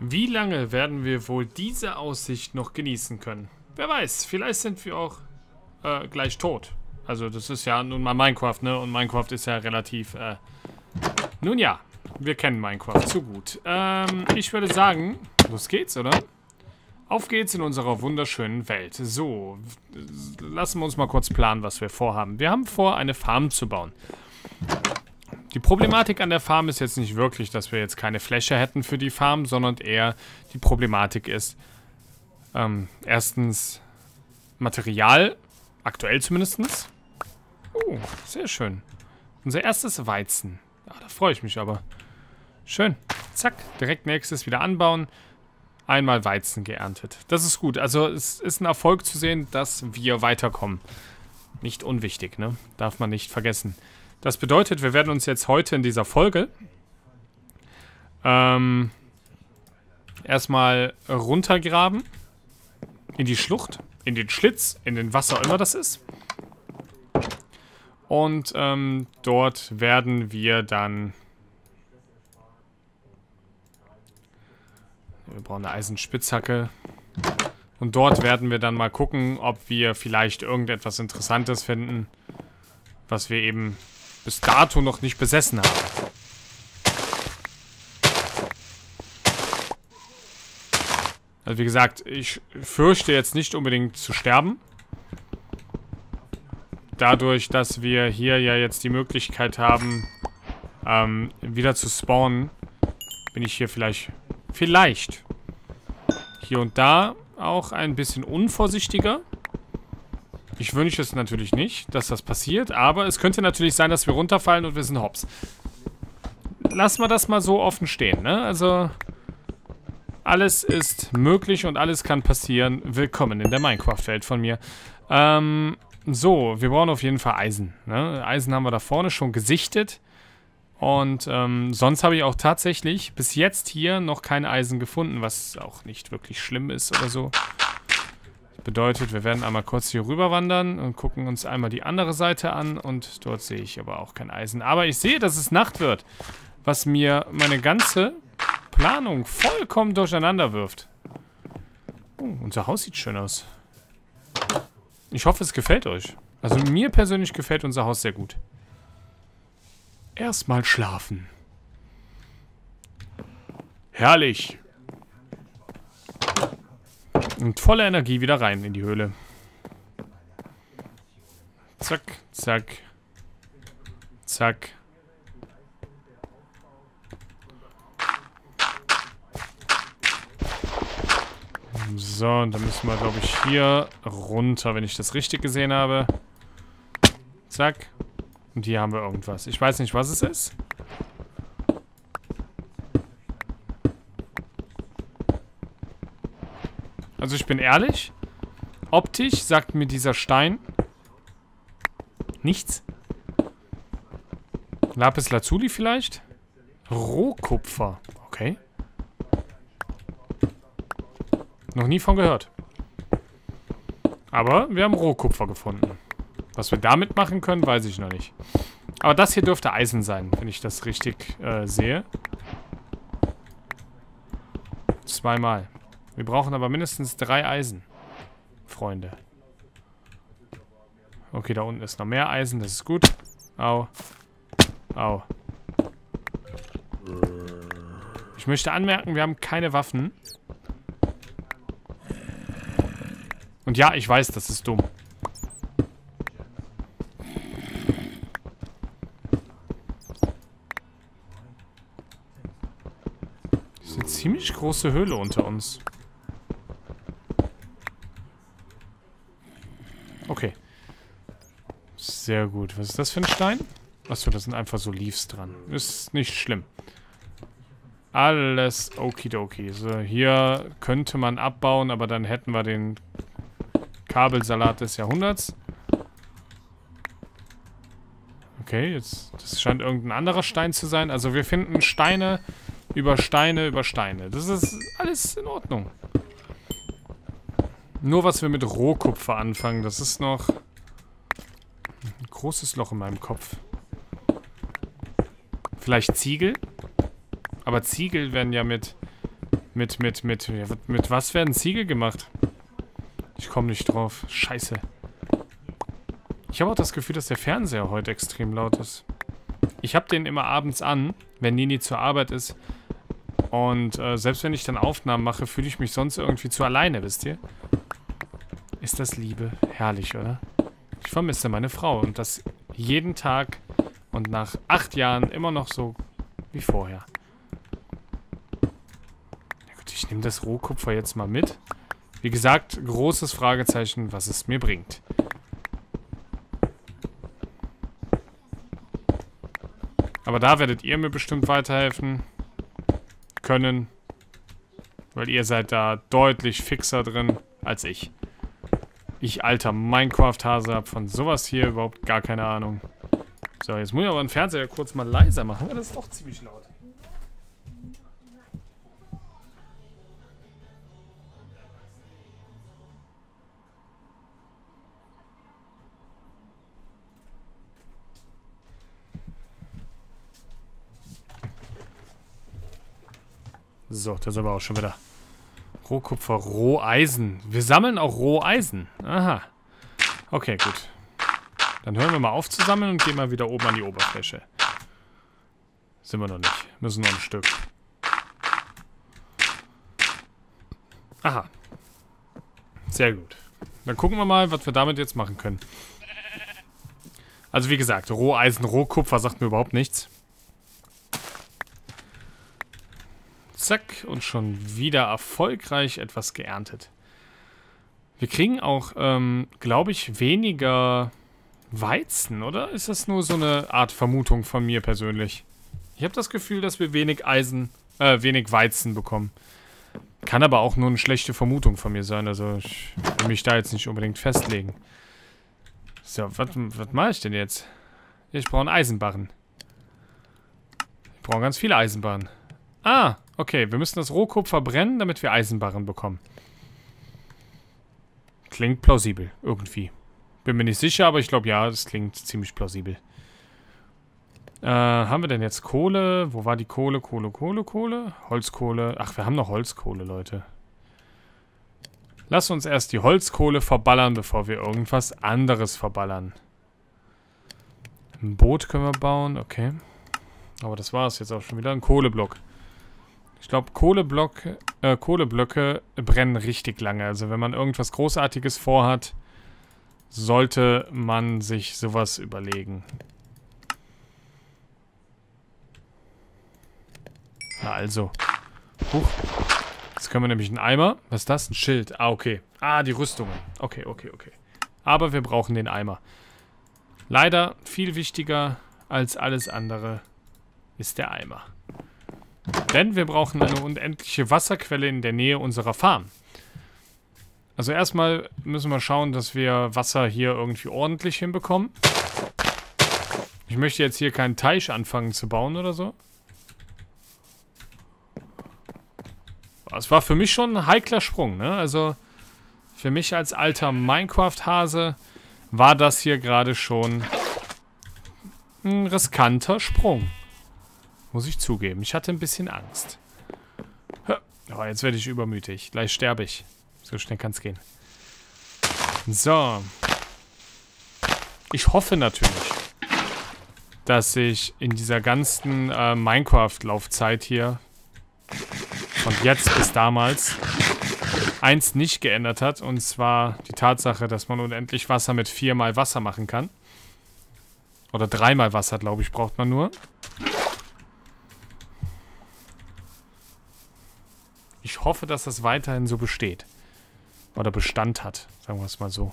Wie lange werden wir wohl diese Aussicht noch genießen können? Wer weiß, vielleicht sind wir auch äh, gleich tot. Also das ist ja nun mal Minecraft, ne? Und Minecraft ist ja relativ, äh... Nun ja, wir kennen Minecraft zu gut. Ähm, ich würde sagen, los geht's, oder? Auf geht's in unserer wunderschönen Welt. So, lassen wir uns mal kurz planen, was wir vorhaben. Wir haben vor, eine Farm zu bauen. Die Problematik an der Farm ist jetzt nicht wirklich, dass wir jetzt keine Fläche hätten für die Farm, sondern eher die Problematik ist, ähm, erstens Material, aktuell zumindest. Oh, sehr schön. Unser erstes Weizen. Ja, da freue ich mich aber. Schön. Zack, direkt nächstes wieder anbauen. Einmal Weizen geerntet. Das ist gut. Also es ist ein Erfolg zu sehen, dass wir weiterkommen. Nicht unwichtig, ne? Darf man nicht vergessen. Das bedeutet, wir werden uns jetzt heute in dieser Folge ähm, erstmal runtergraben in die Schlucht, in den Schlitz, in den was auch immer das ist. Und ähm, dort werden wir dann... Wir brauchen eine Eisenspitzhacke. Und dort werden wir dann mal gucken, ob wir vielleicht irgendetwas Interessantes finden, was wir eben bis dato noch nicht besessen haben. Also wie gesagt, ich fürchte jetzt nicht unbedingt zu sterben. Dadurch, dass wir hier ja jetzt die Möglichkeit haben, ähm, wieder zu spawnen, bin ich hier vielleicht, vielleicht, hier und da auch ein bisschen unvorsichtiger. Ich wünsche es natürlich nicht, dass das passiert, aber es könnte natürlich sein, dass wir runterfallen und wir sind hops. Lassen wir das mal so offen stehen, ne? Also, alles ist möglich und alles kann passieren. Willkommen in der Minecraft-Welt von mir. Ähm, so, wir brauchen auf jeden Fall Eisen, ne? Eisen haben wir da vorne schon gesichtet. Und ähm, sonst habe ich auch tatsächlich bis jetzt hier noch kein Eisen gefunden, was auch nicht wirklich schlimm ist oder so. Bedeutet, wir werden einmal kurz hier rüber wandern und gucken uns einmal die andere Seite an. Und dort sehe ich aber auch kein Eisen. Aber ich sehe, dass es Nacht wird. Was mir meine ganze Planung vollkommen durcheinander wirft. Oh, unser Haus sieht schön aus. Ich hoffe, es gefällt euch. Also mir persönlich gefällt unser Haus sehr gut. Erstmal schlafen. Herrlich. Und voller Energie wieder rein in die Höhle. Zack, zack. Zack. So, und dann müssen wir, glaube ich, hier runter, wenn ich das richtig gesehen habe. Zack. Und hier haben wir irgendwas. Ich weiß nicht, was es ist. Also ich bin ehrlich. Optisch sagt mir dieser Stein nichts. Lapis Lazuli vielleicht? Rohkupfer. Okay. Noch nie von gehört. Aber wir haben Rohkupfer gefunden. Was wir damit machen können, weiß ich noch nicht. Aber das hier dürfte Eisen sein, wenn ich das richtig äh, sehe. Zweimal. Wir brauchen aber mindestens drei Eisen. Freunde. Okay, da unten ist noch mehr Eisen. Das ist gut. Au. Au. Ich möchte anmerken, wir haben keine Waffen. Und ja, ich weiß, das ist dumm. Das ist eine ziemlich große Höhle unter uns. Okay. Sehr gut. Was ist das für ein Stein? Achso, da sind einfach so Leaves dran. Ist nicht schlimm. Alles okidoki. So, hier könnte man abbauen, aber dann hätten wir den Kabelsalat des Jahrhunderts. Okay, jetzt, das scheint irgendein anderer Stein zu sein. Also wir finden Steine über Steine über Steine. Das ist alles in Ordnung. Nur was wir mit Rohkupfer anfangen, das ist noch ein großes Loch in meinem Kopf. Vielleicht Ziegel? Aber Ziegel werden ja mit Mit, mit, mit, mit, was werden Ziegel gemacht? Ich komme nicht drauf. Scheiße. Ich habe auch das Gefühl, dass der Fernseher heute extrem laut ist. Ich habe den immer abends an, wenn Nini zur Arbeit ist. Und äh, selbst wenn ich dann Aufnahmen mache, fühle ich mich sonst irgendwie zu alleine, wisst ihr? Ist das Liebe? Herrlich, oder? Ich vermisse meine Frau und das jeden Tag und nach acht Jahren immer noch so wie vorher. Na gut, ich nehme das Rohkupfer jetzt mal mit. Wie gesagt, großes Fragezeichen, was es mir bringt. Aber da werdet ihr mir bestimmt weiterhelfen können. Weil ihr seid da deutlich fixer drin als ich. Ich alter Minecraft-Hase habe von sowas hier überhaupt gar keine Ahnung. So, jetzt muss ich aber den Fernseher kurz mal leiser machen, das ist doch ziemlich laut. So, das ist aber auch schon wieder. Rohkupfer, Roheisen. Wir sammeln auch Roheisen. Aha. Okay, gut. Dann hören wir mal auf zu sammeln und gehen mal wieder oben an die Oberfläche. Sind wir noch nicht. Müssen noch ein Stück. Aha. Sehr gut. Dann gucken wir mal, was wir damit jetzt machen können. Also wie gesagt, Roheisen, Rohkupfer sagt mir überhaupt nichts. Zack, und schon wieder erfolgreich etwas geerntet. Wir kriegen auch, ähm, glaube ich, weniger Weizen, oder? Ist das nur so eine Art Vermutung von mir persönlich? Ich habe das Gefühl, dass wir wenig Eisen, äh, wenig Weizen bekommen. Kann aber auch nur eine schlechte Vermutung von mir sein. Also ich will mich da jetzt nicht unbedingt festlegen. So, was mache ich denn jetzt? Ich brauche einen Eisenbarren. Ich brauche ganz viele Eisenbarren. Ah, okay. Wir müssen das Rohkupfer brennen, damit wir Eisenbarren bekommen. Klingt plausibel, irgendwie. Bin mir nicht sicher, aber ich glaube, ja, das klingt ziemlich plausibel. Äh, haben wir denn jetzt Kohle? Wo war die Kohle? Kohle, Kohle, Kohle? Holzkohle. Ach, wir haben noch Holzkohle, Leute. Lass uns erst die Holzkohle verballern, bevor wir irgendwas anderes verballern. Ein Boot können wir bauen, okay. Aber das war es jetzt auch schon wieder. Ein Kohleblock. Ich glaube, Kohleblock, äh, Kohleblöcke brennen richtig lange. Also wenn man irgendwas Großartiges vorhat, sollte man sich sowas überlegen. Na also. Huch. Jetzt können wir nämlich einen Eimer. Was ist das? Ein Schild. Ah, okay. Ah, die Rüstungen. Okay, okay, okay. Aber wir brauchen den Eimer. Leider viel wichtiger als alles andere ist der Eimer. Denn wir brauchen eine unendliche Wasserquelle in der Nähe unserer Farm. Also erstmal müssen wir schauen, dass wir Wasser hier irgendwie ordentlich hinbekommen. Ich möchte jetzt hier keinen Teich anfangen zu bauen oder so. Es war für mich schon ein heikler Sprung, ne? Also für mich als alter Minecraft-Hase war das hier gerade schon ein riskanter Sprung. Muss ich zugeben. Ich hatte ein bisschen Angst. Oh, jetzt werde ich übermütig. Gleich sterbe ich. So schnell kann es gehen. So. Ich hoffe natürlich, dass sich in dieser ganzen äh, Minecraft-Laufzeit hier von jetzt bis damals eins nicht geändert hat. Und zwar die Tatsache, dass man unendlich Wasser mit viermal Wasser machen kann. Oder dreimal Wasser, glaube ich, braucht man nur. Ich hoffe, dass das weiterhin so besteht. Oder Bestand hat, sagen wir es mal so.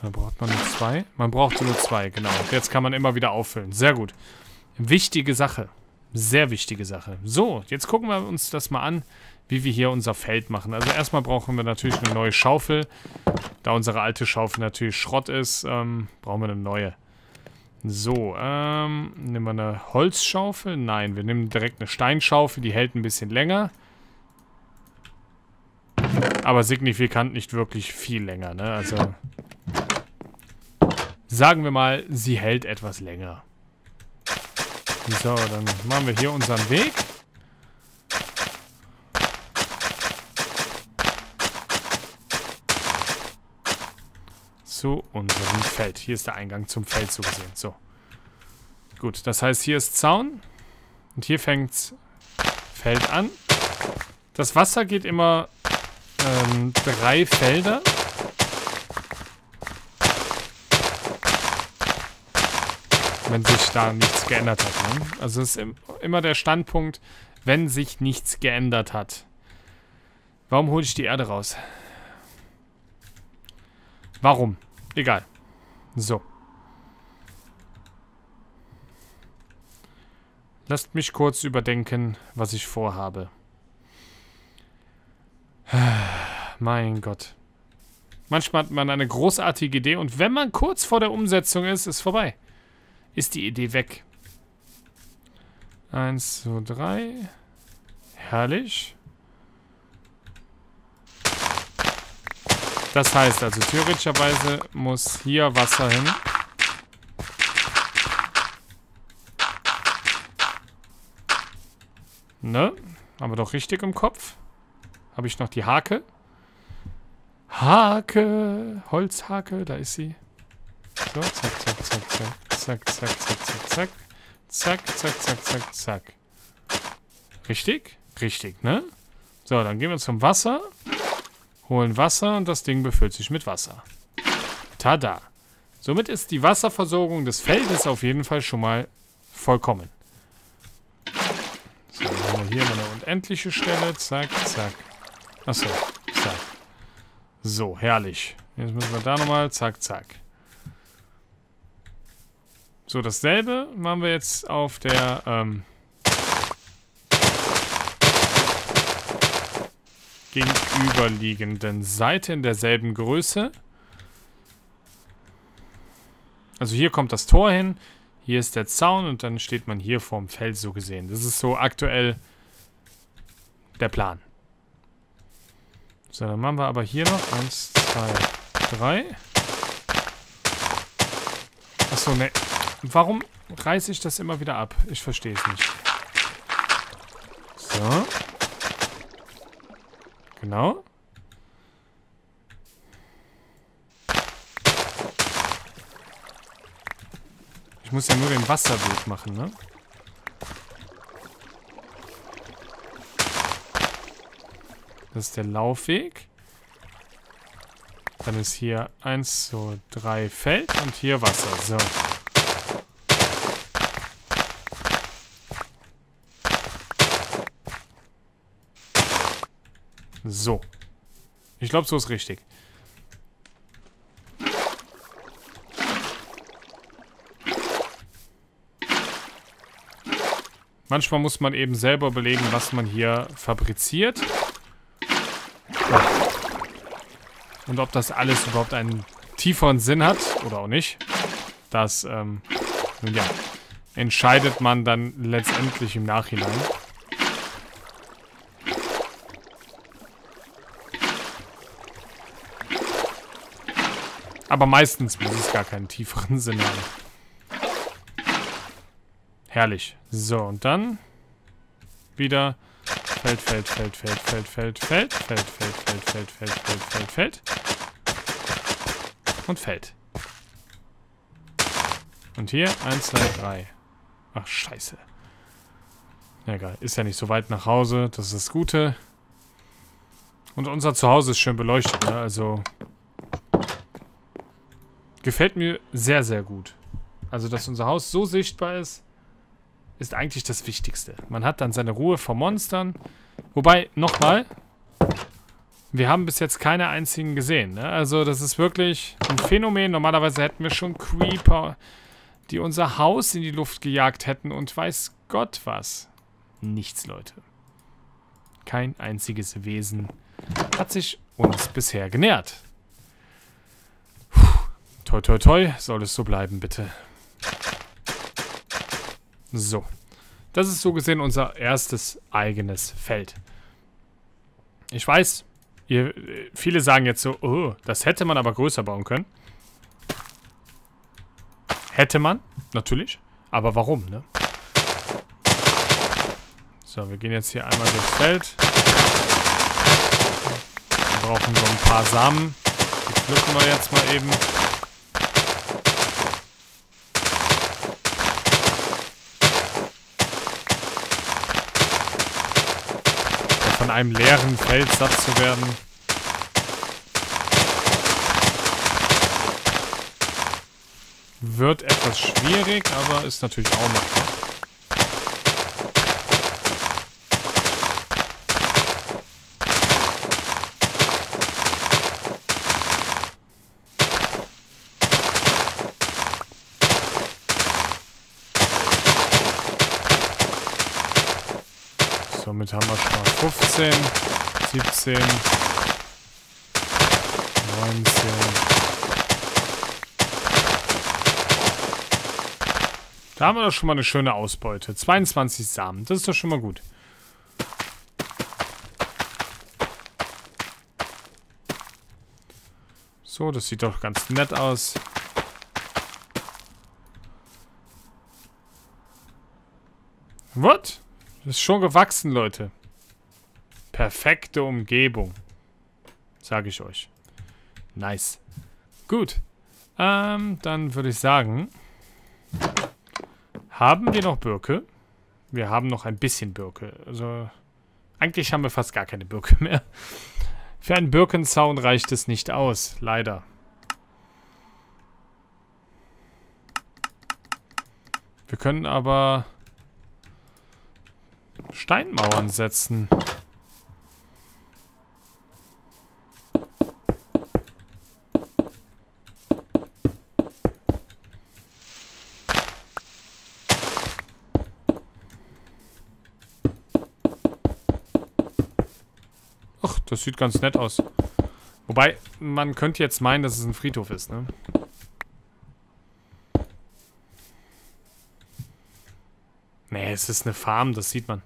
Da braucht man nur zwei. Man braucht nur zwei, genau. Jetzt kann man immer wieder auffüllen. Sehr gut. Wichtige Sache. Sehr wichtige Sache. So, jetzt gucken wir uns das mal an, wie wir hier unser Feld machen. Also erstmal brauchen wir natürlich eine neue Schaufel. Da unsere alte Schaufel natürlich Schrott ist, ähm, brauchen wir eine neue. So, ähm, nehmen wir eine Holzschaufel? Nein, wir nehmen direkt eine Steinschaufel, die hält ein bisschen länger. Aber signifikant nicht wirklich viel länger, ne? Also sagen wir mal, sie hält etwas länger. So, dann machen wir hier unseren Weg. Zu unserem Feld. Hier ist der Eingang zum Feld so gesehen. So. Gut, das heißt, hier ist Zaun. Und hier fängt Feld an. Das Wasser geht immer ähm, drei Felder. Wenn sich da nichts geändert hat. Ne? Also es ist im, immer der Standpunkt, wenn sich nichts geändert hat. Warum hole ich die Erde raus? Warum? Egal. So. Lasst mich kurz überdenken, was ich vorhabe. Mein Gott. Manchmal hat man eine großartige Idee und wenn man kurz vor der Umsetzung ist, ist vorbei. Ist die Idee weg. Eins, zwei, drei. Herrlich. Das heißt also, theoretischerweise muss hier Wasser hin. Ne? Aber doch richtig im Kopf. Habe ich noch die Hake? Hake! Holzhake, da ist sie. So, zack, zack, zack, zack. Zack, zack, zack, zack, zack. Zack, zack, zack, zack. Richtig? Richtig, ne? So, dann gehen wir zum Wasser. Holen Wasser und das Ding befüllt sich mit Wasser. Tada! Somit ist die Wasserversorgung des Feldes auf jeden Fall schon mal vollkommen. So, dann haben wir hier mal eine unendliche Stelle. Zack, zack. Achso, zack. So, herrlich. Jetzt müssen wir da nochmal. Zack, zack. So, dasselbe machen wir jetzt auf der, ähm, gegenüberliegenden Seite in derselben Größe. Also hier kommt das Tor hin, hier ist der Zaun und dann steht man hier vorm Feld so gesehen. Das ist so aktuell der Plan. So, dann machen wir aber hier noch. Eins, zwei, drei. Achso, ne. Warum reiße ich das immer wieder ab? Ich verstehe es nicht. So. Genau. Ich muss ja nur den Wasserweg machen, ne? Das ist der Laufweg. Dann ist hier 1, 2, 3 Feld und hier Wasser. So. So. Ich glaube, so ist richtig. Manchmal muss man eben selber überlegen, was man hier fabriziert. Und ob das alles überhaupt einen tieferen Sinn hat oder auch nicht. Das, ähm, nun ja, entscheidet man dann letztendlich im Nachhinein. Aber meistens muss es gar keinen tieferen Sinn haben. Herrlich. So, und dann wieder Feld, Feld, Feld, Feld, Feld, Feld, Feld, Feld, Feld, Feld, Feld, Feld, Feld, Feld, Feld. Und Feld. Und hier 1, 2, 3. Ach, scheiße. Egal, ist ja nicht so weit nach Hause. Das ist das Gute. Und unser Zuhause ist schön beleuchtet, ne? Also Gefällt mir sehr, sehr gut. Also, dass unser Haus so sichtbar ist, ist eigentlich das Wichtigste. Man hat dann seine Ruhe vor Monstern. Wobei, nochmal, wir haben bis jetzt keine einzigen gesehen. Ne? Also, das ist wirklich ein Phänomen. Normalerweise hätten wir schon Creeper, die unser Haus in die Luft gejagt hätten und weiß Gott was. Nichts, Leute. Kein einziges Wesen hat sich uns bisher genährt. Toi, toi, toi. Soll es so bleiben, bitte. So. Das ist so gesehen unser erstes eigenes Feld. Ich weiß, ihr, viele sagen jetzt so, oh, das hätte man aber größer bauen können. Hätte man, natürlich. Aber warum, ne? So, wir gehen jetzt hier einmal durchs Feld. Wir brauchen so ein paar Samen. Die Pflücken wir jetzt mal eben. Von einem leeren Feld satt zu werden. Wird etwas schwierig, aber ist natürlich auch machbar. Somit haben wir schon 15, 17, 19, Da haben wir doch schon mal eine schöne Ausbeute. 22 Samen. Das ist doch schon mal gut. So, das sieht doch ganz nett aus. What? Das ist schon gewachsen, Leute. Perfekte Umgebung. Sage ich euch. Nice. Gut. Ähm, dann würde ich sagen... Haben wir noch Birke? Wir haben noch ein bisschen Birke. Also, eigentlich haben wir fast gar keine Birke mehr. Für einen Birkenzaun reicht es nicht aus, leider. Wir können aber Steinmauern setzen. Das sieht ganz nett aus. Wobei, man könnte jetzt meinen, dass es ein Friedhof ist, ne? Nee, es ist eine Farm, das sieht man.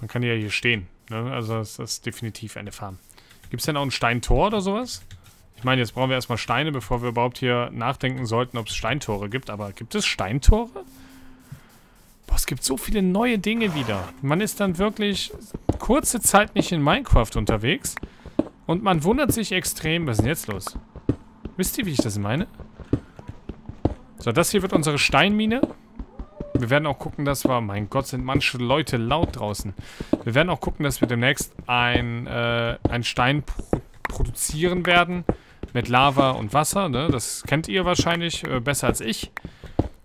Man kann ja hier stehen, ne? Also es ist definitiv eine Farm. Gibt es denn auch ein Steintor oder sowas? Ich meine, jetzt brauchen wir erstmal Steine, bevor wir überhaupt hier nachdenken sollten, ob es Steintore gibt. Aber gibt es Steintore? Boah, es gibt so viele neue Dinge wieder. Man ist dann wirklich kurze Zeit nicht in Minecraft unterwegs. Und man wundert sich extrem. Was ist denn jetzt los? Wisst ihr, wie ich das meine? So, das hier wird unsere Steinmine. Wir werden auch gucken, dass wir... Mein Gott, sind manche Leute laut draußen. Wir werden auch gucken, dass wir demnächst ein, äh, ein Stein pro produzieren werden. Mit Lava und Wasser. Ne? Das kennt ihr wahrscheinlich äh, besser als ich.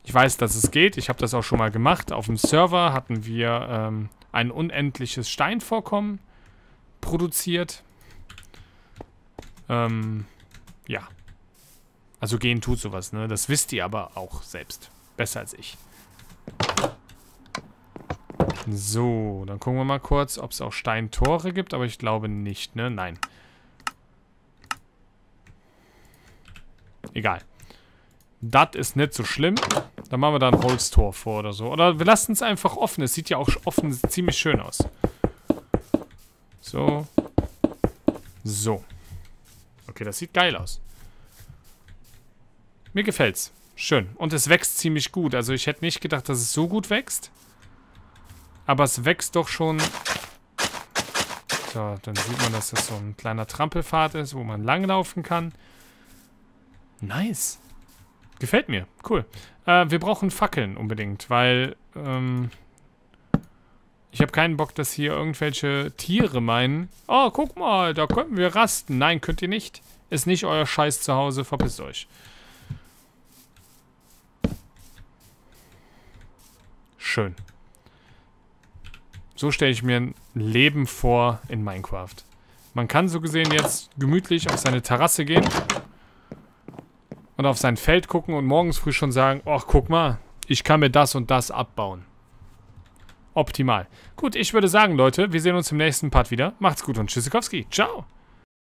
Ich weiß, dass es geht. Ich habe das auch schon mal gemacht. Auf dem Server hatten wir ähm, ein unendliches Steinvorkommen produziert. Ähm, ja. Also gehen tut sowas, ne? Das wisst ihr aber auch selbst. Besser als ich. So, dann gucken wir mal kurz, ob es auch Steintore gibt, aber ich glaube nicht, ne? Nein. Egal. Das ist nicht so schlimm. Dann machen wir da ein Holztor vor oder so. Oder wir lassen es einfach offen. Es sieht ja auch offen ziemlich schön aus. So. So. Okay, das sieht geil aus. Mir gefällt's. Schön. Und es wächst ziemlich gut. Also ich hätte nicht gedacht, dass es so gut wächst. Aber es wächst doch schon... So, dann sieht man, dass das so ein kleiner Trampelpfad ist, wo man langlaufen kann. Nice. Gefällt mir. Cool. Äh, wir brauchen Fackeln unbedingt, weil ähm, ich habe keinen Bock, dass hier irgendwelche Tiere meinen, oh, guck mal, da könnten wir rasten. Nein, könnt ihr nicht. Ist nicht euer Scheiß zu Hause, verpisst euch. Schön. So stelle ich mir ein Leben vor in Minecraft. Man kann so gesehen jetzt gemütlich auf seine Terrasse gehen und auf sein Feld gucken und morgens früh schon sagen, ach, guck mal, ich kann mir das und das abbauen. Optimal. Gut, ich würde sagen, Leute, wir sehen uns im nächsten Part wieder. Macht's gut und Tschüssikowski. Ciao.